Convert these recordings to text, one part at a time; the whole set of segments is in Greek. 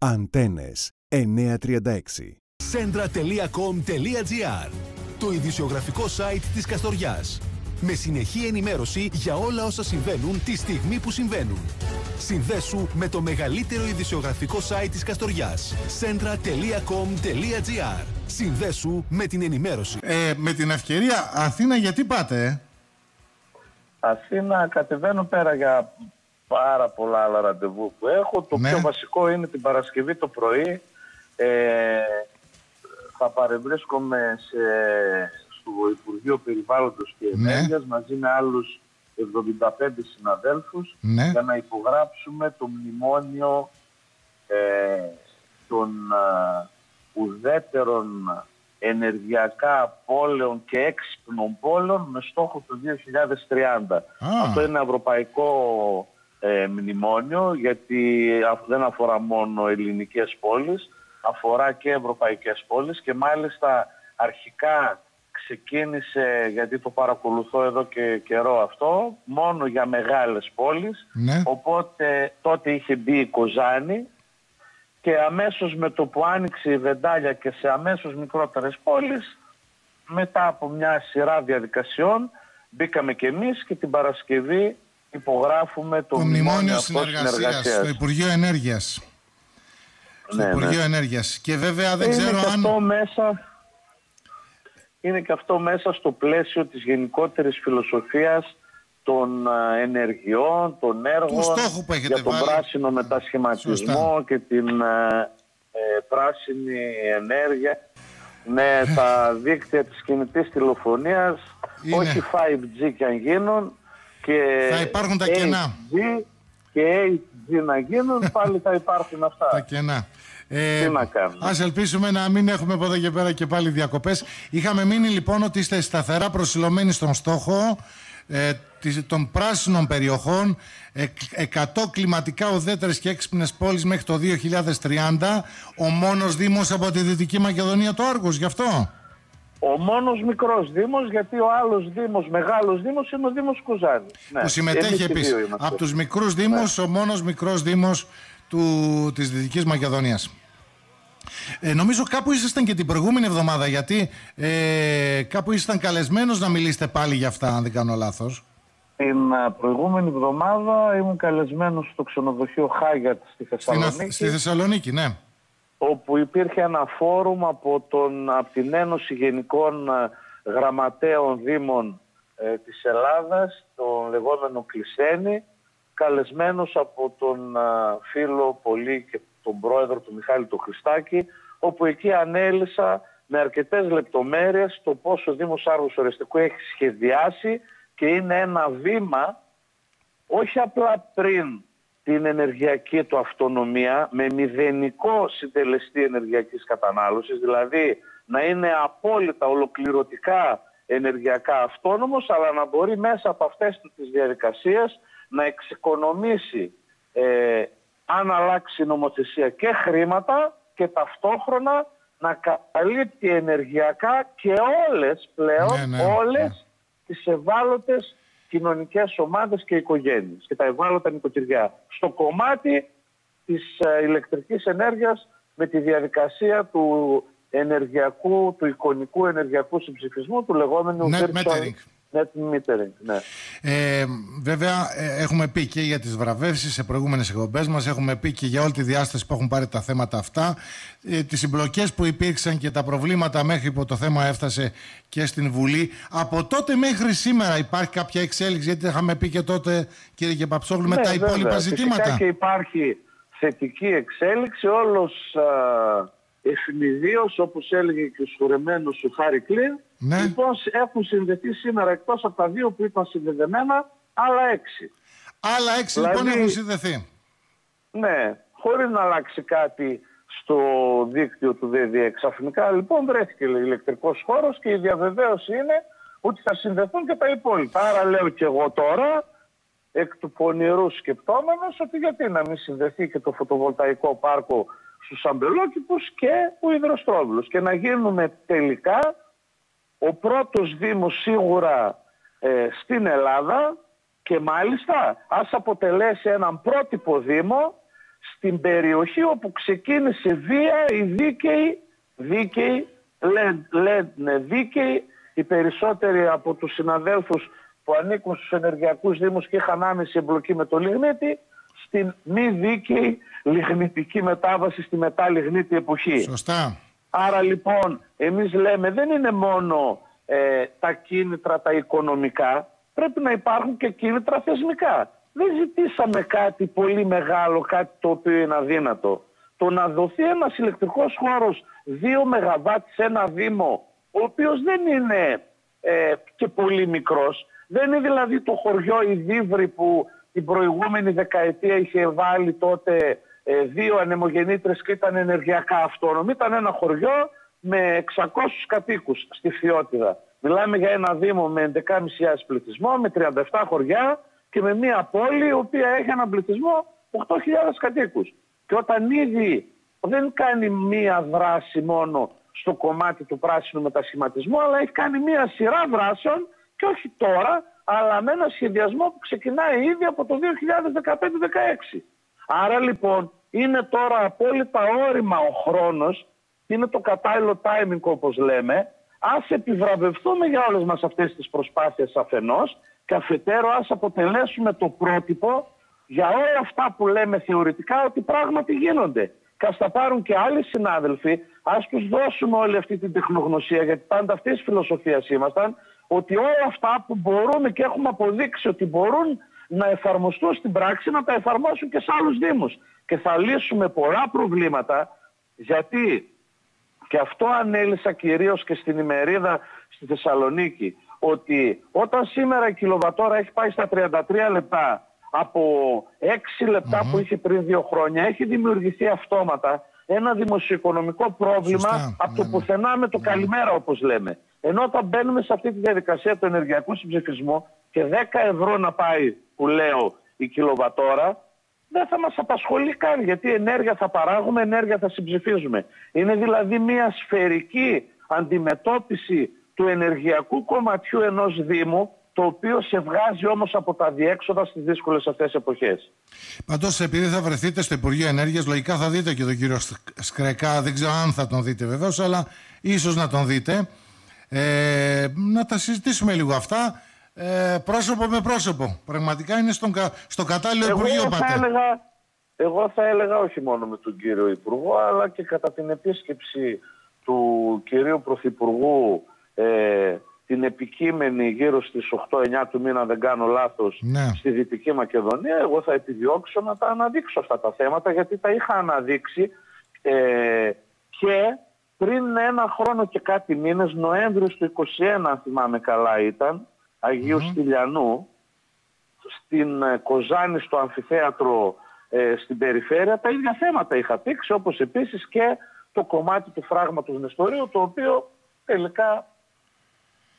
Αντένες 936. Centra.com.gr Το ειδησιογραφικό site της Καστοριάς. Με συνεχή ενημέρωση για όλα όσα συμβαίνουν τη στιγμή που συμβαίνουν. Συνδέσου με το μεγαλύτερο ειδησιογραφικό site της Καστοριάς. Centra.com.gr Συνδέσου με την ενημέρωση. Ε, με την ευκαιρία, Αθήνα γιατί πάτε, ε; Αθήνα κατεβαίνω πέρα για πάρα πολλά άλλα ραντεβού που έχω. Το Ναι. πιο βασικό είναι την Παρασκευή το πρωί. Ε, θα παρευρίσκομαι σε, στο Υπουργείο Περιβάλλοντος και Ναι. Ενέργειας μαζί με άλλους 75 συναδέλφους Ναι. για να υπογράψουμε το μνημόνιο ε, των α, ουδέτερων ενεργειακά πόλεων και έξυπνων πόλεων με στόχο το 2030. Αυτό είναι ευρωπαϊκό ε, μνημόνιο γιατί α- δεν αφορά μόνο ελληνικές πόλεις, αφορά και ευρωπαϊκές πόλεις και μάλιστα αρχικά ξεκίνησε, γιατί το παρακολουθώ εδώ και καιρό αυτό, μόνο για μεγάλες πόλεις. Ναι. Οπότε τότε είχε μπει η Κοζάνη και αμέσως με το που άνοιξε η Βεντάλια και σε αμέσως μικρότερες πόλεις, μετά από μια σειρά διαδικασιών, μπήκαμε και εμείς και την Παρασκευή υπογράφουμε το, Το μνημόνιο Μνημόνιο αυτός Συνεργασίας στο Υπουργείο Ενέργειας. Στο Ναι, Υπουργείο ναι. Ενέργειας. Και βέβαια δεν είναι ξέρω και αν... αυτό μέσα είναι και αυτό μέσα στο πλαίσιο της γενικότερης φιλοσοφίας των α, ενεργειών, των έργων Του στόχου που έχετε για τον βάλει. πράσινο μετασχηματισμό Σωστά. και την α, ε, πράσινη ενέργεια. Ναι, τα δίκτυα της κινητής τηλεφωνίας, Είναι. όχι 5G και αν γίνουν, και Θα υπάρχουν τα κενά. 8G και 8G να γίνουν, πάλι θα υπάρχουν αυτά. Τα κενά. Ε, Τι να κάνουμε. Ας ελπίσουμε να μην έχουμε από εδώ και πέρα και πάλι διακοπές. Είχαμε μείνει λοιπόν ότι είστε σταθερά προσιλωμένοι στον στόχο ε, της- των πράσινων περιοχών, εκ- 100 κλιματικά ουδέτερες και έξυπνες πόλεις μέχρι το 2030, ο μόνος δήμος από τη Δυτική Μακεδονία το Άργος, γι' αυτό. Ο μόνος μικρός δήμος, γιατί ο άλλος δήμος, μεγάλος δήμος, είναι ο Δήμος Κουζάνης. Ναι, που συμμετέχει εμείς οι επίσης. δύο είμαστε. Από τους μικρούς δήμους, ο μόνος μικρός δήμος του, της Δυτικής Μακεδονίας. Ε, νομίζω κάπου ήσασταν και την προηγούμενη εβδομάδα γιατί ε, κάπου ήσασταν καλεσμένος να μιλήσετε πάλι για αυτά αν δεν κάνω λάθος. Την α, προηγούμενη εβδομάδα ήμουν καλεσμένος στο ξενοδοχείο Χάγιατ στη Στην, Θεσσαλονίκη, Αθ- στη Θεσσαλονίκη, ναι. Όπου υπήρχε ένα φόρουμ από, τον, από την Ένωση Γενικών α, Γραμματέων Δήμων ε, της Ελλάδας, τον λεγόμενο Κλεισένη, καλεσμένος από τον α, φίλο πολύ και τον πρόεδρο του Μιχάλη του Χριστάκη, όπου εκεί ανέλησα με αρκετές λεπτομέρειες το πόσο ο Δήμος Άργους Ορεστικού έχει σχεδιάσει και είναι ένα βήμα όχι απλά πριν την ενεργειακή του αυτονομία με μηδενικό συντελεστή ενεργειακής κατανάλωσης, δηλαδή να είναι απόλυτα ολοκληρωτικά ενεργειακά αυτόνομος, αλλά να μπορεί μέσα από αυτές του τις διαδικασίες να εξοικονομήσει ε, αν αλλάξει η νομοθεσία και χρήματα και ταυτόχρονα να καλύπτει ενεργειακά και όλες πλέον, Ναι, ναι, όλες τις ευάλωτες κοινωνικές ομάδες και οικογένειες και τα ευάλωτα νοικοκυριά. Στο κομμάτι της ε, ηλεκτρικής ενέργειας με τη διαδικασία του ενεργειακού, του εικονικού ενεργειακού συμψηφισμού του λεγόμενου Net virtual metering. net metering. Ναι. Ε, βέβαια, ε, έχουμε πει και για τις βραβεύσεις σε προηγούμενες εκπομπές μας, έχουμε πει και για όλη τη διάσταση που έχουν πάρει τα θέματα αυτά, ε, τις συμπλοκές που υπήρξαν και τα προβλήματα μέχρι που το θέμα έφτασε και στην Βουλή. Από τότε μέχρι σήμερα υπάρχει κάποια εξέλιξη, γιατί είχαμε πει και τότε, κύριε Κεπαψόγλου, με Ναι, τα βέβαια. υπόλοιπα Φυσικά ζητήματα. και υπάρχει θετική εξέλιξη. Όλος α, ευνηδίως, όπως έλεγε και ο σχορεμένος σου Χάρη Κλίν, Ναι. λοιπόν έχουν συνδεθεί σήμερα εκτός από τα δύο που ήταν συνδεδεμένα, άλλα έξι. Άλλα έξι Δηλαδή- λοιπόν έχουν συνδεθεί. Ναι, χωρίς να αλλάξει κάτι στο δίκτυο του ΔΔΕ. Ξαφνικά λοιπόν βρέθηκε ηλεκτρικός χώρος και η διαβεβαίωση είναι ότι θα συνδεθούν και τα υπόλοιπα. Άρα λέω και εγώ τώρα, εκ του πονηρού σκεπτόμενος, ότι γιατί να μην συνδεθεί και το φωτοβολταϊκό πάρκο στους αμπελόκηπους και ο υδροστρόβιλος και να γίνουμε τελικά ο πρώτος Δήμος σίγουρα ε, στην Ελλάδα και μάλιστα ας αποτελέσει έναν πρότυπο Δήμο στην περιοχή όπου ξεκίνησε βία η δίκαιη, δίκαιη, λένε δίκαιη, οι περισσότεροι από τους συναδέλφους που ανήκουν στους ενεργειακούς δήμους και είχαν άμεση εμπλοκή με το λιγνίτη, στην μη δίκαιη λιγνητική μετάβαση στη μετά λιγνίτη εποχή. Σωστά. Άρα λοιπόν εμείς λέμε δεν είναι μόνο ε, τα κίνητρα τα οικονομικά, πρέπει να υπάρχουν και κίνητρα θεσμικά. Δεν ζητήσαμε κάτι πολύ μεγάλο, κάτι το οποίο είναι αδύνατο. Το να δοθεί ένας ηλεκτρικός χώρος 2 ΜΒ σε ένα δήμο, ο οποίος δεν είναι ε, και πολύ μικρός, δεν είναι δηλαδή το χωριό η Δίβρη που την προηγούμενη δεκαετία είχε βάλει τότε ε, δύο ανεμογεννήτρες και ήταν ενεργειακά αυτόνομη. Ήταν ένα χωριό με 600 κατοίκους στη Φιώτιδα. Μιλάμε για ένα δήμο με 11.500 πληθυσμό, με 37 χωριά και με μια πόλη η οποία έχει έναν πληθυσμό 8.000 κατοίκους. Και όταν ήδη δεν κάνει μία δράση μόνο στο κομμάτι του πράσινου μετασχηματισμού, αλλά έχει κάνει μία σειρά δράσεων και όχι τώρα, αλλά με ένα σχεδιασμό που ξεκινάει ήδη από το 2015-16. Άρα λοιπόν είναι τώρα απόλυτα όρημα ο χρόνος, είναι το κατάλληλο timing όπως λέμε, ας επιβραβευτούμε για όλες μας αυτές τις προσπάθειες αφενός και αφετέρου ας αποτελέσουμε το πρότυπο για όλα αυτά που λέμε θεωρητικά ότι πράγματι γίνονται. Και ας τα πάρουν και άλλοι συνάδελφοι, ας τους δώσουμε όλη αυτή την τεχνογνωσία, γιατί πάντα αυτή τη φιλοσοφία ήμασταν, ότι όλα αυτά που μπορούμε και έχουμε αποδείξει ότι μπορούν να εφαρμοστούν στην πράξη, να τα εφαρμόσουν και σε άλλους δήμους. Και θα λύσουμε πολλά προβλήματα, γιατί και αυτό ανέλησα κυρίως και στην ημερίδα στη Θεσσαλονίκη, ότι όταν σήμερα η κιλοβατόρα έχει πάει στα 33 λεπτά από 6 λεπτα που είχε πριν δύο χρόνια, έχει δημιουργηθεί αυτόματα ένα δημοσιοοικονομικό πρόβλημα από το ναι, ναι. πουθενά με το ναι. καλημέρα όπως λέμε. Ενώ όταν μπαίνουμε σε αυτή τη διαδικασία του ενεργειακού συμψηφισμού και 10 ευρώ να πάει που λέω η κιλοβατόρα, δεν θα μας απασχολεί καν γιατί ενέργεια θα παράγουμε, ενέργεια θα συμψηφίζουμε. Είναι δηλαδή μια σφαιρική αντιμετώπιση του ενεργειακού κομματιού ενός Δήμου το οποίο σε βγάζει όμως από τα διέξοδα στις δύσκολες αυτές εποχές. Πάντως επειδή θα βρεθείτε στο Υπουργείο Ενέργειας λογικά θα δείτε και τον κύριο Σκρεκά, δεν ξέρω αν θα τον δείτε βεβαίως αλλά ίσως να τον δείτε. Ε, να τα συζητήσουμε λίγο αυτά ε, πρόσωπο με πρόσωπο. Πραγματικά είναι στον, στο κατάλληλο εγώ Υπουργείο θα έλεγα, Εγώ θα έλεγα όχι μόνο με τον κύριο Υπουργό αλλά και κατά την επίσκεψη του κυρίου Πρωθυπουργού ε, την επικείμενη γύρω στις 8-9 του μήνα, δεν κάνω λάθος, ναι. στη Δυτική Μακεδονία, εγώ θα επιδιώξω να τα αναδείξω αυτά τα θέματα, γιατί τα είχα αναδείξει ε, και πριν ένα χρόνο και κάτι μήνες, Νοέμβριος του 2021, αν θυμάμαι καλά ήταν, Αγίου mm Στυλιανού, στην ε, Κοζάνη, στο αμφιθέατρο ε, στην περιφέρεια, τα ίδια θέματα είχα πήξει, όπως επίσης και το κομμάτι του φράγματος Νεστορίου, το οποίο τελικά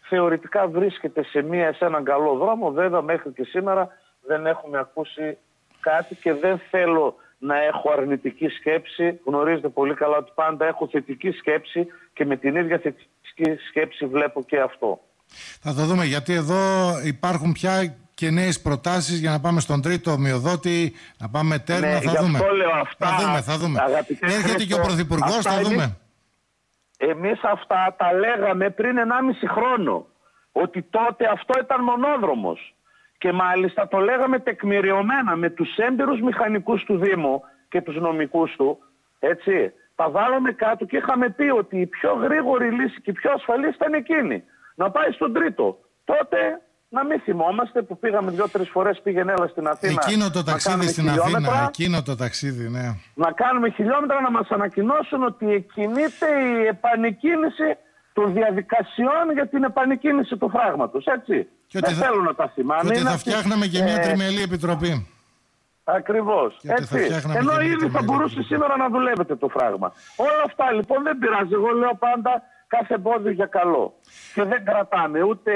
θεωρητικά βρίσκεται σε, μια, σε έναν καλό δρόμο. Βέβαια μέχρι και σήμερα δεν έχουμε ακούσει κάτι και δεν θέλω να έχω αρνητική σκέψη. Γνωρίζετε πολύ καλά ότι πάντα έχω θετική σκέψη και με την ίδια θετική σκέψη βλέπω και αυτό. Θα το δούμε γιατί εδώ υπάρχουν πια και νέες προτάσεις για να πάμε στον τρίτο ομοιοδότη, να πάμε τέρμα. Ναι, θα δούμε. Λέω αυτά, θα δούμε, θα δούμε. Έρχεται και ο Πρωθυπουργός, θα δούμε. Εμείς αυτά τα λέγαμε πριν 1,5 χρόνο. Ότι τότε αυτό ήταν μονόδρομος. Και μάλιστα το λέγαμε τεκμηριωμένα με τους έμπειρους μηχανικούς του Δήμου και τους νομικούς του. Έτσι. Τα βάλαμε κάτω και είχαμε πει ότι η πιο γρήγορη λύση και η πιο ασφαλής ήταν εκείνη. Να πάει στον τρίτο. Τότε να μην θυμόμαστε που πήγαμε δύο-τρει φορές πήγαινε έλα στην Αθήνα. Εκείνο το ταξίδι στην Αθήνα, εκείνο το ταξίδι, ναι. Να κάνουμε χιλιόμετρα να μας ανακοινώσουν ότι εκκινείται η επανεκκίνηση των διαδικασιών για την επανεκκίνηση του φράγματος. Έτσι. Και Δεν θα... θέλω να τα θυμάμαι. Και ότι θα φτιάχναμε και μια ε... τριμελή επιτροπή. Ακριβώς. Ενώ ήδη θα μπορούσε σήμερα να δουλεύετε το φράγμα. Όλα αυτά λοιπόν δεν πειράζει. Εγώ λέω πάντα κάθε εμπόδιο για καλό. Και δεν κρατάμε ούτε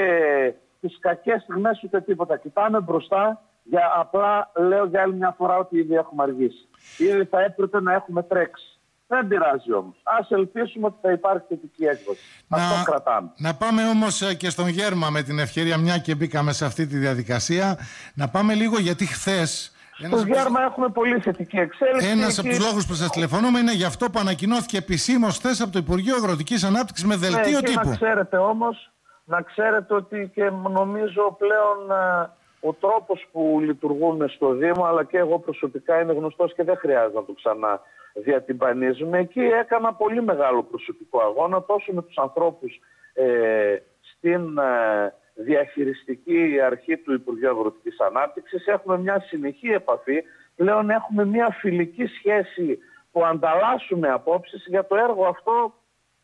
τις κακές στιγμές ούτε τίποτα. Κοιτάμε μπροστά για απλά λέω για άλλη μια φορά ότι ήδη έχουμε αργήσει. Ήδη θα έπρεπε να έχουμε τρέξει. Δεν πειράζει όμως. Α ελπίσουμε ότι θα υπάρχει θετική έκδοση. Να, Αυτό κρατάμε. Να πάμε όμως ε, και στον Γέρμα με την ευκαιρία, μια και μπήκαμε σε αυτή τη διαδικασία. Να πάμε λίγο γιατί χθες Στο Γιάρμα έχουμε πολύ θετική εξέλιξη. Ένας από τους λόγους που σας τηλεφωνούμε είναι γι' αυτό που ανακοινώθηκε επισήμως χθες από το Υπουργείο Αγροτικής Ανάπτυξης με δελτίο ναι, τύπου. Να ξέρετε όμως, να ξέρετε ότι και νομίζω πλέον ε, ο τρόπος που λειτουργούμε στο Δήμο αλλά και εγώ προσωπικά είναι γνωστός και δεν χρειάζεται να το ξανά διατυμπανίζουμε. Εκεί έκανα πολύ μεγάλο προσωπικό αγώνα τόσο με τους ανθρώπους ε, στην ε, διαχειριστική αρχή του Υπουργείου Αγροτικής Ανάπτυξης. Έχουμε μια συνεχή επαφή. Πλέον έχουμε μια φιλική σχέση που ανταλλάσσουμε απόψεις για το έργο αυτό.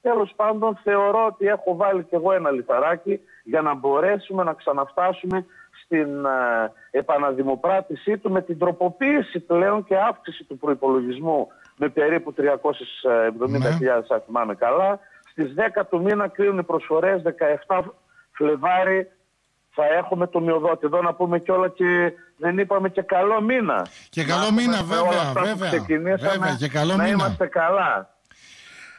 Τέλος πάντων θεωρώ ότι έχω βάλει και εγώ ένα λιθαράκι για να μπορέσουμε να ξαναφτάσουμε στην ε, επαναδημοπράτησή του με την τροποποίηση πλέον και αύξηση του προϋπολογισμού με περίπου 370.000 ναι. αν θυμάμαι καλά. Στις 10 του μήνα κλείνουν οι προσφορές, 17 Φλεβάρι θα έχουμε το μειοδότη. Εδώ να πούμε κιόλα και δεν είπαμε και καλό μήνα. Και καλό μήνα βέβαια, βέβαια, βέβαια, και καλό να μήνα. είμαστε καλά.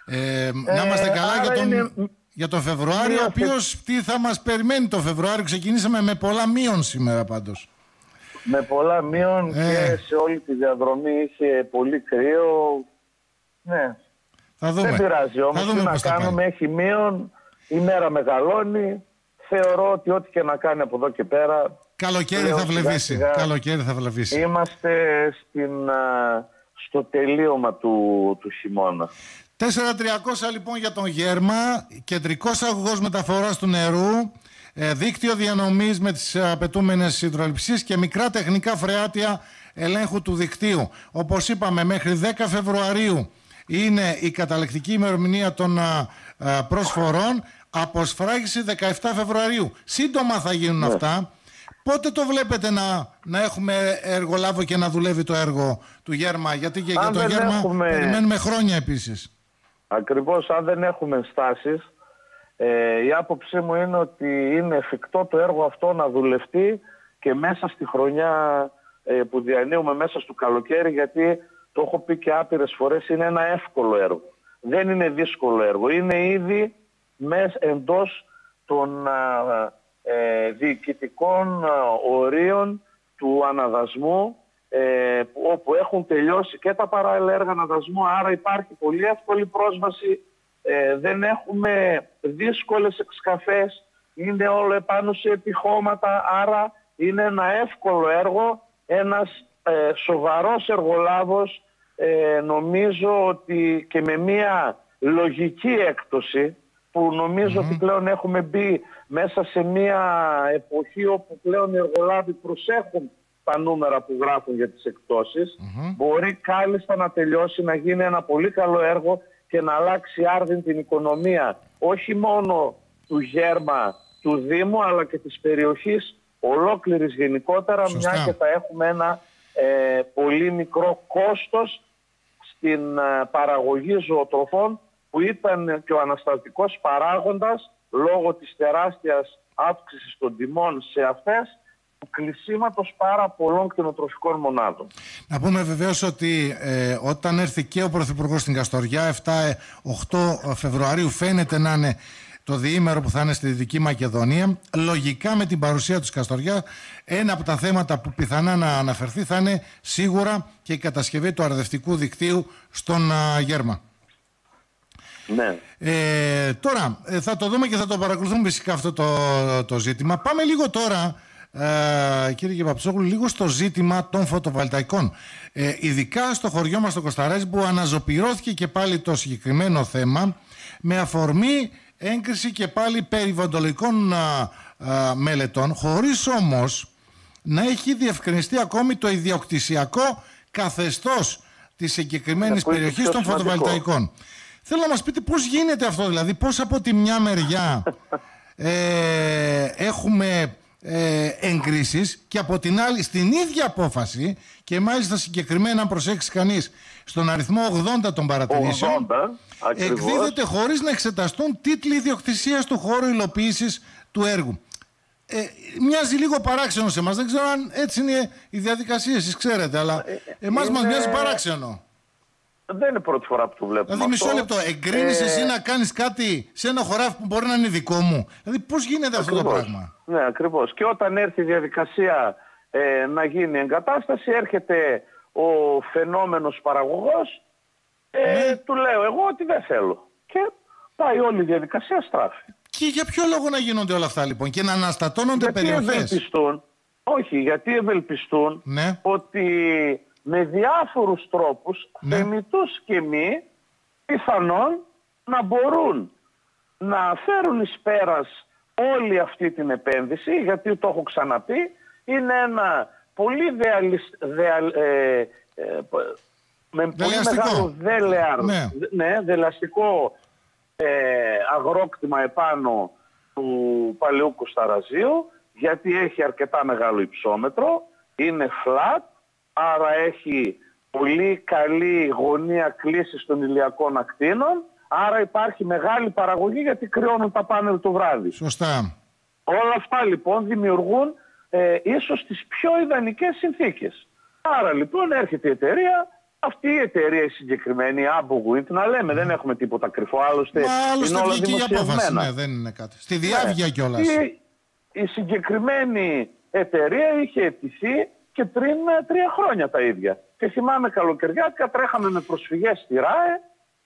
Ε, να είμαστε ε, καλά για τον, για τον Φεβρουάριο, ο οποίος τι θα μας περιμένει το Φεβρουάριο. Ξεκινήσαμε με πολλά μείον σήμερα πάντως. Με πολλά μείον ε. και σε όλη τη διαδρομή είχε πολύ κρύο. Ναι. Θα δούμε. Δεν πειράζει όμως. Τι να κάνουμε, έχει μείον, η μέρα μεγαλώνει. Θεωρώ ότι ό,τι και να κάνει από εδώ και πέρα... Καλοκαίρι θα βλεβήσει. Καλοκαίρι θα βλεβήσει. Είμαστε στην, στο τελείωμα του, του χειμώνα. 4.300 λοιπόν για τον Γέρμα, κεντρικός αγωγός μεταφοράς του νερού, ε, δίκτυο διανομής με τις απαιτούμενες υδροληψίες και μικρά τεχνικά φρεάτια ελέγχου του δικτύου. Όπως είπαμε μέχρι 10 Φεβρουαρίου είναι η καταλεκτική ημερομηνία των προσφορών, αποσφράγηση 17 Φεβρουαρίου. Σύντομα θα γίνουν ναι. αυτά. Πότε το βλέπετε να, να έχουμε εργολάβο και να δουλεύει το έργο του Γέρμα, γιατί και για το Γέρμα έχουμε... περιμένουμε χρόνια επίσης. Ακριβώς, αν δεν έχουμε στάσεις, ε, η άποψή μου είναι ότι είναι εφικτό το έργο αυτό να δουλευτεί και μέσα στη χρονιά ε, που διανύουμε μέσα στο καλοκαίρι, γιατί το έχω πει και άπειρες φορές, είναι ένα εύκολο έργο. Δεν είναι δύσκολο έργο. Είναι ήδη μες, εντός των ε, διοικητικών ορίων του αναδασμού ε, όπου έχουν τελειώσει και τα παράλληλα έργα αναδασμού, άρα υπάρχει πολύ εύκολη πρόσβαση, ε, δεν έχουμε δύσκολες εξκαφές, είναι όλο επάνω σε επιχώματα, άρα είναι ένα εύκολο έργο, ένας ε, σοβαρός εργολάβος ε, νομίζω ότι και με μια λογική έκπτωση που νομιζω ότι πλέον έχουμε μπει μέσα σε μια εποχή όπου πλέον οι εργολάβοι προσέχουν τα νούμερα που γράφουν για τις εκτοσεις μπορεί κάλλιστα να τελειώσει, να γίνει ένα πολύ καλό έργο και να αλλάξει άρδιν την οικονομία όχι μόνο του γέρμα του Δήμου αλλά και της περιοχής ολόκληρης γενικότερα μια και θα έχουμε ένα ε, πολύ μικρό κόστος στην ε, παραγωγή ζωοτροφών που ήταν και ο αναστατικός παράγοντας λόγω της τεράστιας αύξησης των τιμών σε αυτές του κλεισίματος πάρα πολλών κτηνοτροφικών μονάδων. Να πούμε βεβαίως ότι ε, όταν έρθει και ο Πρωθυπουργός στην Καστοριά 7-8 Φεβρουαρίου φαίνεται να είναι το διήμερο που θα είναι στη Δυτική Μακεδονία. Λογικά με την παρουσία του Καστοριά, ένα από τα θέματα που πιθανά να αναφερθεί θα είναι σίγουρα και η κατασκευή του αρδευτικού δικτύου στον Γέρμα. Ναι. Ε, τώρα, ε, θα το δούμε και θα το παρακολουθούμε φυσικά αυτό το, το ζήτημα. Πάμε λίγο τώρα, ε, κύριε Γεπαψόγλου, λίγο στο ζήτημα των φωτοβολταϊκών. Ε, ειδικά στο χωριό μας στο Κωνσταράζι που αναζωπηρώθηκε και πάλι το συγκεκριμένο θέμα με αφορμή έγκριση και πάλι περιβαλλοντολογικών μελετών χωρίς όμως να έχει διευκρινιστεί ακόμη το ιδιοκτησιακό καθεστώς της συγκεκριμένης περιοχής των φωτοβολταϊκών. Θέλω να μας πείτε πώς γίνεται αυτό, δηλαδή πώς από τη μια μεριά ε, έχουμε ε, εγκρίσεις και από την άλλη στην ίδια απόφαση και μάλιστα συγκεκριμένα αν προσέξει κανείς στον αριθμό 80 των παρατηρήσεων 80, εκδίδεται χωρίς να εξεταστούν τίτλοι ιδιοκτησίας του χώρου υλοποίησης του έργου. Ε, μοιάζει λίγο παράξενο σε εμάς. Δεν ξέρω αν έτσι είναι η διαδικασία, εσείς ξέρετε, αλλά ε, εμάς είναι... μας μοιάζει παράξενο δεν είναι πρώτη φορά που το βλέπουμε. Δηλαδή, μισό λεπτό, εγκρίνεις ε... εσύ να κάνεις κάτι σε ένα χωράφι που μπορεί να είναι δικό μου; Δηλαδή, πώς γίνεται αυτό το πράγμα; Ναι, ακριβώς. Και όταν έρθει η διαδικασία ε, να γίνει εγκατάσταση, έρχεται ο φαινόμενος παραγωγός, ε, Ναι. του λέω εγώ ότι δεν θέλω. Και πάει όλη η διαδικασία στράφη. Και για ποιο λόγο να γίνονται όλα αυτά λοιπόν και να αναστατώνονται Γιατί περιοχές; ευελπιστούν, όχι, γιατί ευελπιστούν Ναι. ότι με διάφορους τρόπους, Ναι. θεμητούς και μη, πιθανόν να μπορούν να φέρουν εις πέρας όλη αυτή την επένδυση, γιατί το έχω ξαναπεί, είναι ένα πολύ δεαλισ, δεαλ- ε, ε, π- με πολύ Δελεαστικό. μεγάλο δέλεαρ, Ναι. ναι, δελαστικό ε, αγρόκτημα επάνω του παλαιού Κωνσταραζίου γιατί έχει αρκετά μεγάλο υψόμετρο, είναι flat, άρα έχει πολύ καλή γωνία κλίσης των ηλιακών ακτίνων, άρα υπάρχει μεγάλη παραγωγή γιατί κρυώνουν τα πάνελ το βράδυ. Σωστά. Όλα αυτά λοιπόν δημιουργούν ε, ίσως τις πιο ιδανικές συνθήκες. Άρα λοιπόν έρχεται η εταιρεία, αυτή η εταιρεία η συγκεκριμένη, η Wind, να λέμε δεν έχουμε τίποτα κρυφό, άλλωστε, Μα είναι άλλωστε όλα βγήκε η απόφαση. δημοσιευμένα. Ναι, δεν είναι κάτι. Στη διάβγεια κιόλας. Η, η συγκεκριμένη εταιρεία είχε αιτηθεί και πριν ε, τρία χρόνια τα ίδια. Και θυμάμαι καλοκαιριάτικα τρέχαμε με προσφυγές στη ΡΑΕ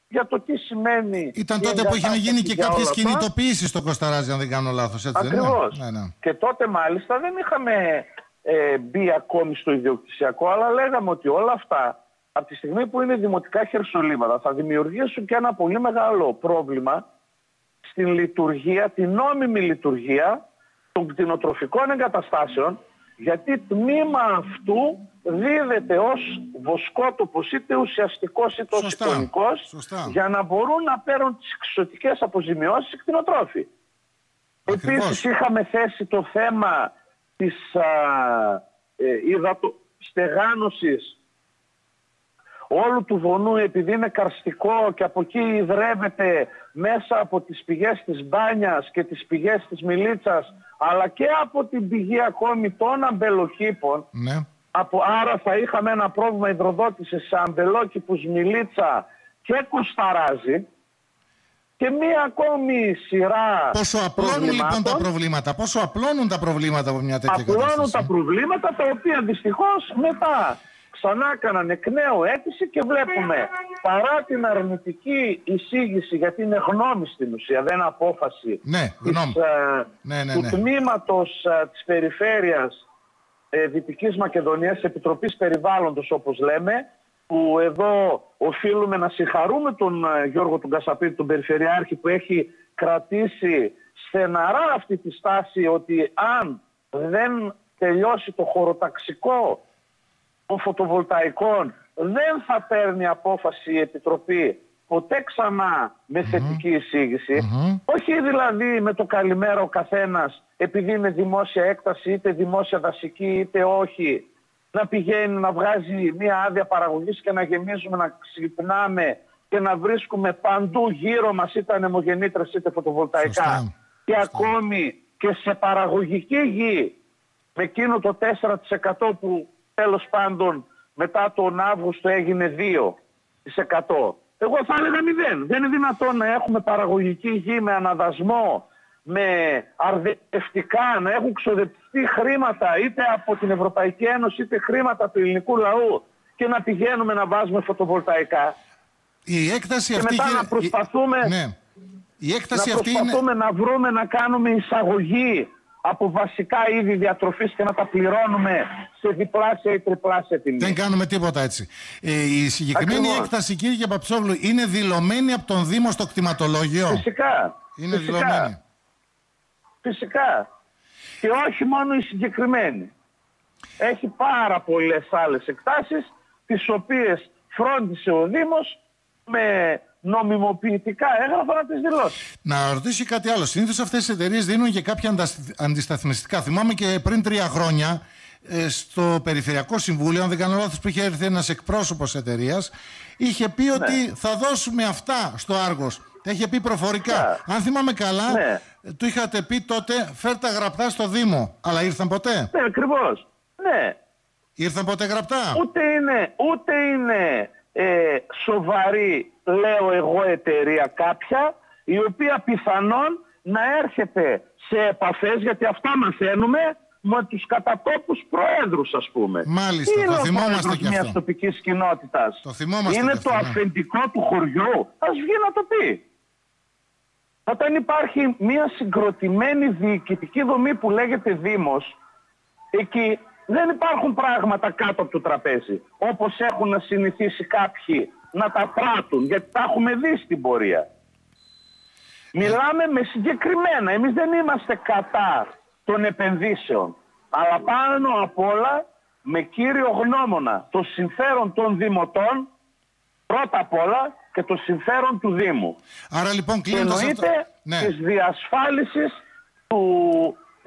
για το τι σημαίνει... Ήταν η τότε που είχαν γίνει και εγκατάσταση για κάποιες όλα αυτά. κινητοποιήσει στο Κωνσταράζι, αν δεν κάνω λάθος. Έτσι δεν είναι; Ακριβώς. Ναι, ναι. Και τότε μάλιστα δεν είχαμε ε, μπει ακόμη στο ιδιοκτησιακό, αλλά λέγαμε ότι όλα αυτά από τη στιγμή που είναι δημοτικά χερσολίματα θα δημιουργήσουν και ένα πολύ μεγάλο πρόβλημα στην λειτουργία, την νόμιμη λειτουργία των κτηνοτροφικών εγκαταστάσεων γιατί τμήμα αυτού δίδεται ως βοσκότοπος είτε ουσιαστικός είτε ως Σωστά. εικονικός Σωστά. για να μπορούν να παίρνουν τις εξωτικές αποζημιώσεις οι κτηνοτρόφοι. Ακριβώς. Επίσης είχαμε θέσει το θέμα της α, ε, υδατοστεγάνωσης όλου του βονού επειδή είναι καρστικό και από εκεί υδρεύεται μέσα από τις πηγές της μπάνιας και τις πηγές της μιλίτσας αλλά και από την πηγή ακόμη των αμπελοκήπων ναι. από, άρα θα είχαμε ένα πρόβλημα υδροδότησης σε αμπελόκηπους μιλίτσα και κουσταράζι και μία ακόμη σειρά Πόσο απλώνουν λοιπόν τα προβλημάτων. προβλήματα, πόσο απλώνουν τα προβλήματα από μια τέτοια Απλώνουν κατάσταση; τα προβλήματα τα οποία δυστυχώς μετά ξανά έκαναν εκ νέου αίτηση και βλέπουμε παρά την αρνητική εισήγηση γιατί είναι γνώμη στην ουσία, δεν είναι απόφαση Ναι, γνώμη. της, ε, Ναι, ναι, του ναι. τμήματος ε, της περιφέρειας ε, Δυτικής Μακεδονίας, Επιτροπής Περιβάλλοντος όπως λέμε, που εδώ οφείλουμε να συγχαρούμε τον ε, Γιώργο τον Κασαπίτη, τον Περιφερειάρχη που έχει κρατήσει στεναρά αυτή τη στάση ότι αν δεν τελειώσει το χωροταξικό των φωτοβολταϊκών δεν θα παίρνει απόφαση η Επιτροπή ποτέ ξανά με θετική εισήγηση. Όχι δηλαδή με το καλημέρα ο καθένας επειδή είναι δημόσια έκταση είτε δημόσια δασική είτε όχι να πηγαίνει να βγάζει μια άδεια παραγωγής και να γεμίζουμε να ξυπνάμε και να βρίσκουμε παντού γύρω μας είτε ανεμογεννήτρες είτε φωτοβολταϊκά Σωστά. και ακόμη και σε παραγωγική γη με εκείνο το 4% που τέλος πάντων μετά τον Αύγουστο έγινε 2%. Εγώ θα έλεγα 0. Δεν είναι δυνατόν να έχουμε παραγωγική γη με αναδασμό, με αρδευτικά, να έχουν ξοδευτεί χρήματα είτε από την Ευρωπαϊκή Ένωση είτε χρήματα του ελληνικού λαού και να πηγαίνουμε να βάζουμε φωτοβολταϊκά. Η έκταση Και αυτή. μετά κύριε- να προσπαθούμε- η- Ναι. Η έκταση να αυτή είναι. προσπαθούμε να βρούμε να κάνουμε εισαγωγή από βασικά είδη διατροφής και να τα πληρώνουμε σε διπλάσια ή τριπλάσια τιμή. Δεν κάνουμε τίποτα έτσι. Ε, η συγκεκριμένη Ακριβώς. έκταση, κύριε Παψόγλου, είναι δηλωμένη από τον Δήμο στο κτηματολόγιο; Φυσικά. Είναι Φυσικά. δηλωμένη. Φυσικά. Και όχι μόνο η συγκεκριμένη. Έχει πάρα πολλές άλλες εκτάσεις τις οποίες φρόντισε ο Δήμος με νομιμοποιητικά έγγραφα να τις δηλώσει. Να ρωτήσω και κάτι άλλο. Συνήθως αυτές οι εταιρείες δίνουν και κάποια αντασ- αντισταθμιστικά. Θυμάμαι και πριν τρία χρόνια ε, στο Περιφερειακό Συμβούλιο, αν δεν κάνω λάθος, που είχε έρθει ένας εκπρόσωπος εταιρείας, είχε πει ότι θα δώσουμε αυτά στο Άργος. Τα είχε πει προφορικά. Αν θυμάμαι καλά, Ναι. ε, του είχατε πει τότε φέρτα γραπτά στο Δήμο. Αλλά ήρθαν ποτέ; Ναι, ακριβώς. Ναι. Ήρθαν ποτέ γραπτά; Ούτε είναι, ούτε είναι ε, σοβαρή, λέω εγώ, εταιρεία κάποια, η οποία πιθανόν να έρχεται σε επαφές, γιατί αυτά μαθαίνουμε, με τους κατατόπους προέδρους ας πούμε. Μάλιστα, Τι είναι το ο θυμόμαστε πρόεδρος κι αυτό. μιας τοπικής κοινότητας; Το θυμόμαστε Είναι κι αυτό, το ναι. αφεντικό του χωριού; Ας βγει να το πει. Όταν υπάρχει μια συγκροτημένη διοικητική δομή που λέγεται Δήμος, εκεί δεν υπάρχουν πράγματα κάτω από το τραπέζι. Όπως έχουν συνηθίσει κάποιοι να τα πράττουν, γιατί τα έχουμε δει στην πορεία. Μιλάμε με συγκεκριμένα. Εμείς δεν είμαστε κατά των επενδύσεων. Αλλά πάνω απ' όλα με κύριο γνώμονα το συμφέρον των δημοτών πρώτα απ' όλα και το συμφέρον του Δήμου. Άρα λοιπόν Και κλείνοντας αυτό... εννοείται Ναι. της διασφάλισης του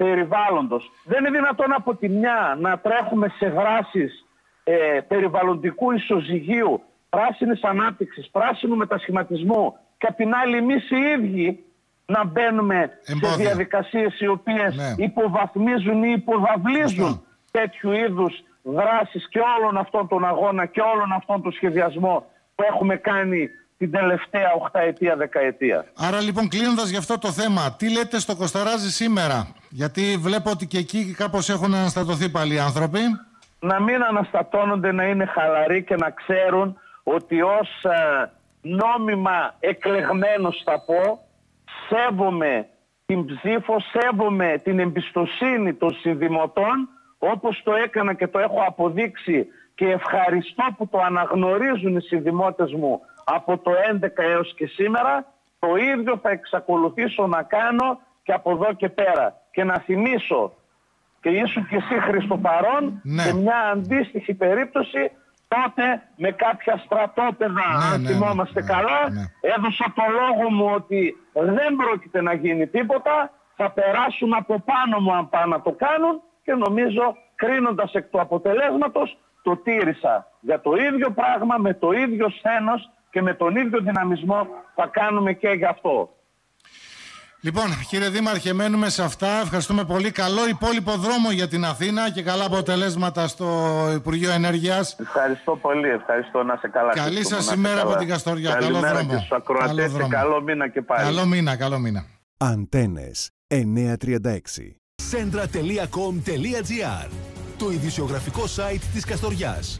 περιβάλλοντος. Δεν είναι δυνατόν από τη μια να τρέχουμε σε δράσεις ε, περιβαλλοντικού ισοζυγίου, πράσινης ανάπτυξης, πράσινου μετασχηματισμού και απ' την άλλη εμείς οι ίδιοι να μπαίνουμε Εμπόδια. σε διαδικασίες οι οποίες Ναι. υποβαθμίζουν ή υποδαβλίζουν Σωστά. τέτοιου είδους δράσεις και όλων αυτών τον αγώνα και όλων αυτών τον σχεδιασμό που έχουμε κάνει την τελευταία οχταετία, δεκαετία. Άρα λοιπόν κλείνοντας για αυτό το θέμα, τι λέτε στο Κοσταράζι σήμερα, γιατί βλέπω ότι και εκεί κάπως έχουν αναστατωθεί πάλι οι άνθρωποι. να μην αναστατώνονται, να είναι χαλαροί και να ξέρουν ότι ως ε, νόμιμα εκλεγμένος θα πω, σέβομαι την ψήφο, σέβομαι την εμπιστοσύνη των συνδημοτών, όπως το έκανα και το έχω αποδείξει και ευχαριστώ που το αναγνωρίζουν οι συνδημότες μου από το 11 έως και σήμερα, το ίδιο θα εξακολουθήσω να κάνω και από εδώ και πέρα. Και να θυμίσω και ήσουν και εσύ Χριστοπαρών Ναι. σε μια αντίστοιχη περίπτωση τότε με κάποια στρατόπεδα Ναι, αν ναι, θυμόμαστε ναι, ναι, καλά ναι. έδωσα το λόγο μου ότι δεν πρόκειται να γίνει τίποτα θα περάσουν από πάνω μου αν πάνε να το κάνουν και νομίζω κρίνοντας εκ του αποτελέσματος το τήρησα για το ίδιο πράγμα με το ίδιο σθένος και με τον ίδιο δυναμισμό θα κάνουμε και γι' αυτό. Λοιπόν, κύριε Δήμαρχε, μένουμε σε αυτά. Ευχαριστούμε πολύ. Καλό υπόλοιπο δρόμο για την Αθήνα και καλά αποτελέσματα στο Υπουργείο Ενέργειας. Ευχαριστώ πολύ. Ευχαριστώ να σε καλά. Καλή Χριστό μου, σας να είσαι ημέρα καλά. από την Καστοριά. Καλό Καλημέρα δρόμο. και στους ακροατές Καλό και δρόμο. καλό μήνα και πάλι. Καλό μήνα, καλό μήνα. Αντένες 936. Centra.com.gr Το ειδησιογραφικό site της Καστοριάς.